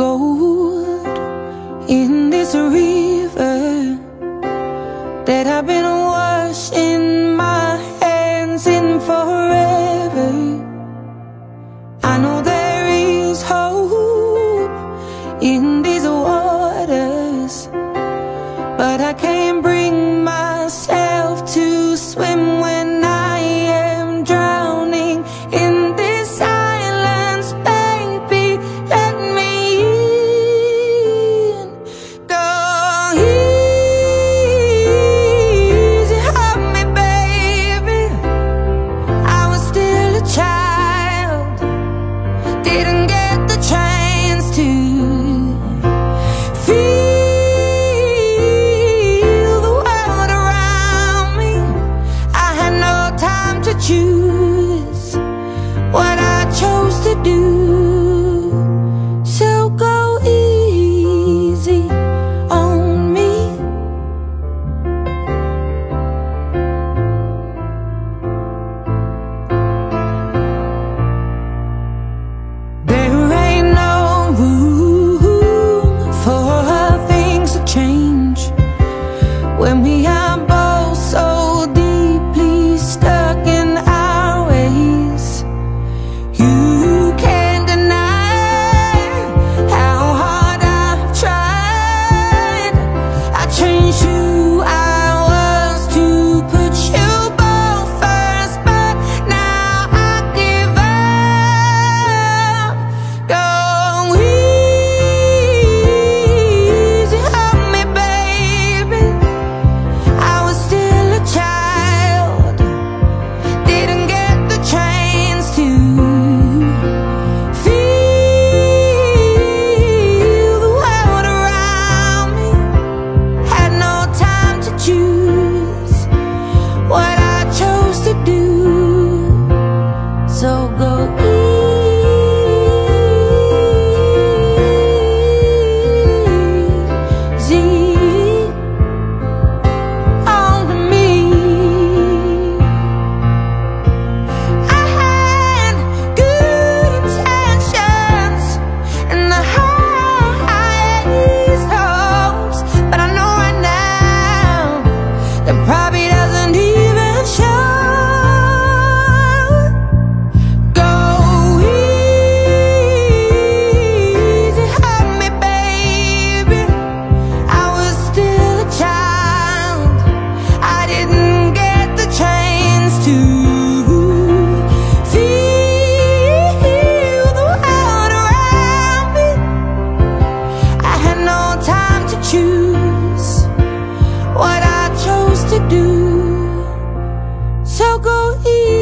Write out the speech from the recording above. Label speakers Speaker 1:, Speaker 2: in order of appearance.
Speaker 1: gold in this river that I've been washing when we have shall go easy.